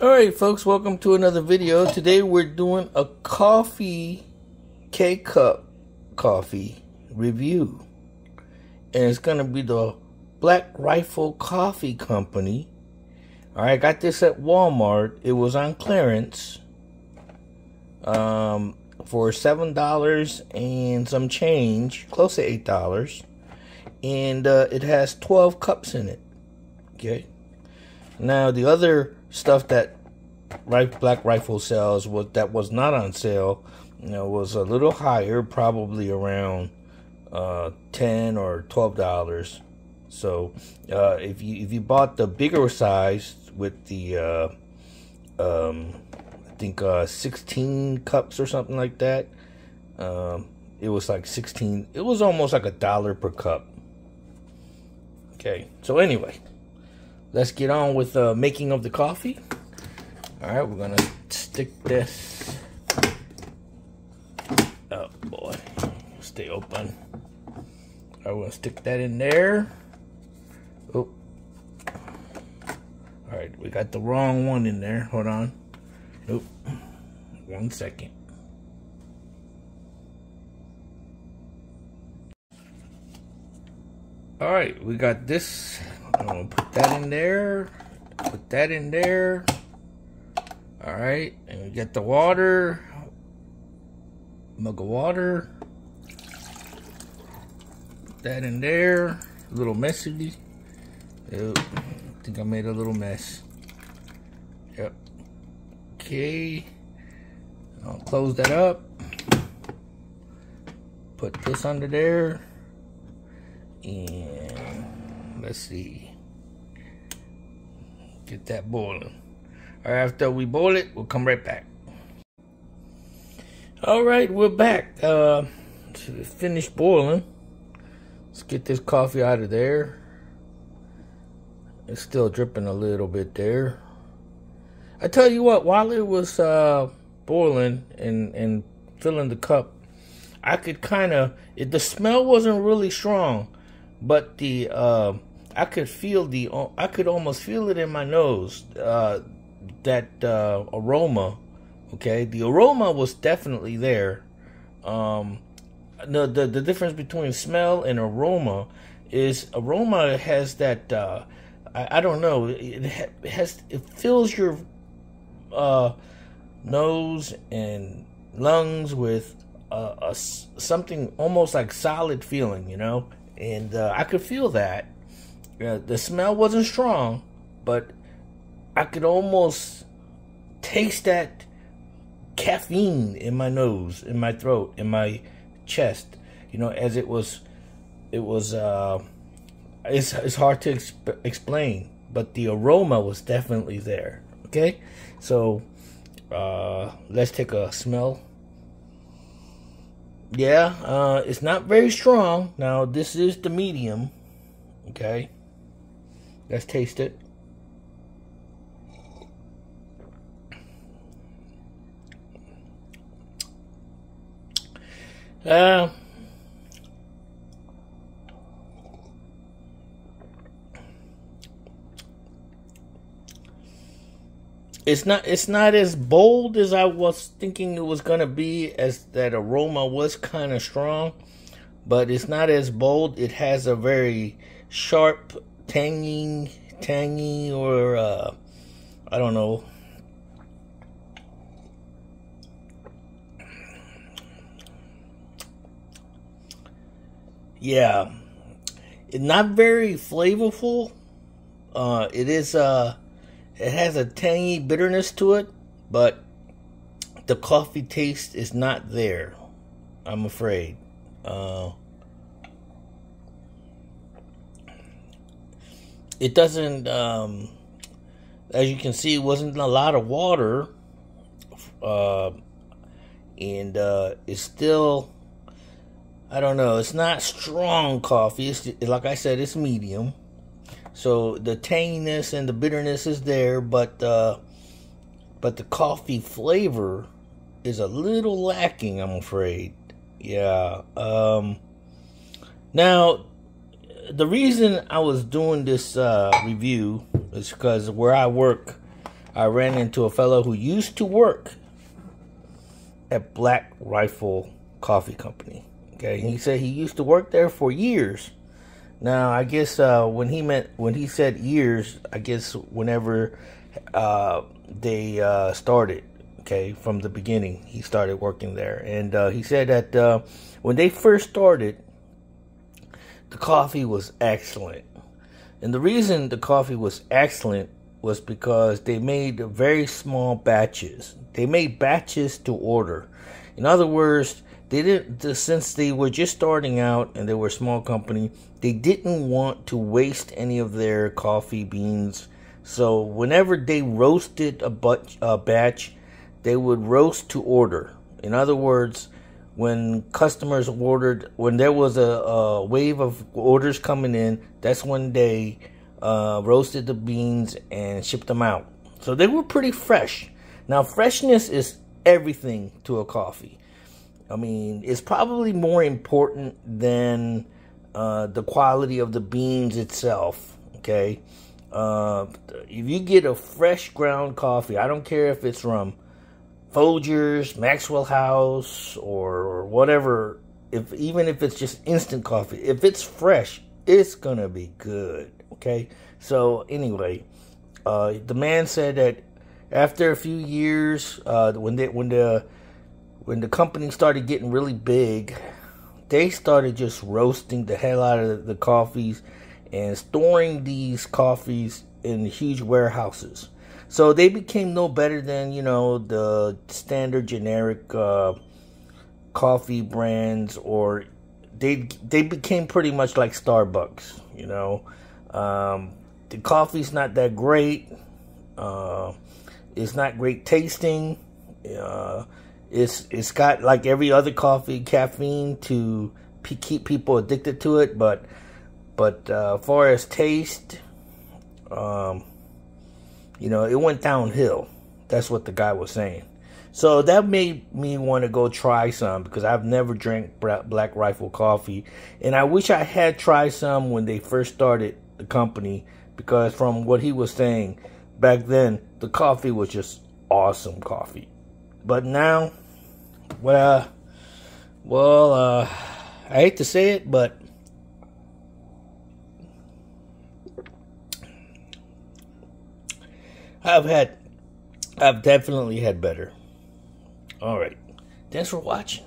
Alright folks, welcome to another video. Today we're doing a coffee K-Cup coffee review. And it's going to be the Black Rifle Coffee Company. Alright, I got this at Walmart. It was on clearance um, for $7 and some change, close to $8. And uh, it has 12 cups in it. Okay. Now the other stuff that Black Rifle sells was that was not on sale, you know, was a little higher, probably around uh, ten or twelve dollars. So uh, if you if you bought the bigger size with the uh, um, I think uh, sixteen cups or something like that, um, it was like sixteen. It was almost like a dollar per cup. Okay, so anyway, let's get on with the making of the coffee. All right, we're gonna stick this. Oh boy, stay open. I gonna stick that in there. Oh. All right, we got the wrong one in there. Hold on. Nope. One second. All right, we got this. I'm gonna put that in there. Put that in there. All right, and we get the water, mug of water. Put that in there. A little messy. Yep. I think I made a little mess. Yep. Okay. I'll close that up. Put this under there. And let's see. Get that boiling. After we boil it, we'll come right back. All right, we're back. Uh, finished boiling. Let's get this coffee out of there. It's still dripping a little bit there. I tell you what, while it was uh, boiling and, and filling the cup, I could kind of, the smell wasn't really strong, but the, uh, I could feel the, I could almost feel it in my nose. Uh, that uh, aroma. Okay, the aroma was definitely there. Um, the, the the difference between smell and aroma is aroma has that uh, I, I don't know it, has it fills your uh, nose and lungs with a, a, something almost like solid feeling, you know, and uh, I could feel that. the smell wasn't strong, but I could almost taste that caffeine in my nose, in my throat, in my chest. You know, as it was, it was. Uh, it's it's hard to exp- explain, but the aroma was definitely there. Okay, so uh, let's take a smell. Yeah, uh, it's not very strong. Now this is the medium. Okay, let's taste it. Uh, it's not it's not as bold as I was thinking it was gonna be as that aroma was kind of strong but it's not as bold. It has a very sharp tangy tangy or uh, I don't know yeah, not very flavorful. Uh, it is uh, it has a tangy bitterness to it, but the coffee taste is not there. I'm afraid. Uh, it doesn't. Um, as you can see, it wasn't a lot of water, uh, and uh, it's still I don't know. It's not strong coffee. It's like I said, it's medium. So the tanginess and the bitterness is there, but uh, but the coffee flavor is a little lacking. I'm afraid. Yeah. Um, now, the reason I was doing this uh, review is because where I work, I ran into a fellow who used to work at Black Rifle Coffee Company. Okay, he said he used to work there for years. Now, I guess uh, when he meant when he said years, I guess whenever uh, they uh, started, okay, from the beginning, he started working there, and uh, he said that uh, when they first started, the coffee was excellent, and the reason the coffee was excellent was because they made very small batches. They made batches to order. In other words, they didn't since they were just starting out and they were a small company, they didn't want to waste any of their coffee beans. So whenever they roasted a, but, a batch, they would roast to order. In other words, when customers ordered, when there was a, a wave of orders coming in, that's when they uh, roasted the beans and shipped them out. So they were pretty fresh. Now, freshness is everything to a coffee. I mean, it's probably more important than uh, the quality of the beans itself. Okay, uh, if you get a fresh ground coffee, I don't care if it's from Folgers, Maxwell House, or whatever. If even if it's just instant coffee, if it's fresh, it's gonna be good. Okay, so anyway, uh, the man said that after a few years, uh, when they when the when the company started getting really big, they started just roasting the hell out of the coffees and storing these coffees in huge warehouses. So they became no better than you know the standard generic uh, coffee brands, or they they became pretty much like Starbucks. You know, um, the coffee's not that great. Uh, it's not great tasting. Uh, it's it's got like every other coffee caffeine to keep people addicted to it, but but uh, far as taste, um, you know, it went downhill. That's what the guy was saying. So that made me want to go try some because I've never drank Black Rifle coffee, and I wish I had tried some when they first started the company because from what he was saying back then, the coffee was just awesome coffee. But now, well, well, uh, I hate to say it, but I've had, I've definitely had better. All right. Thanks for watching.